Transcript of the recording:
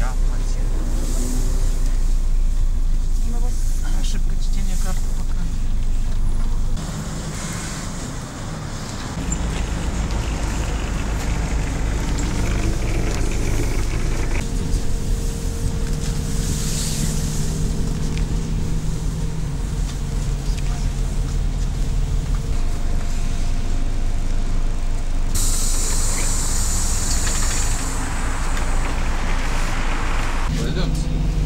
я платил don't.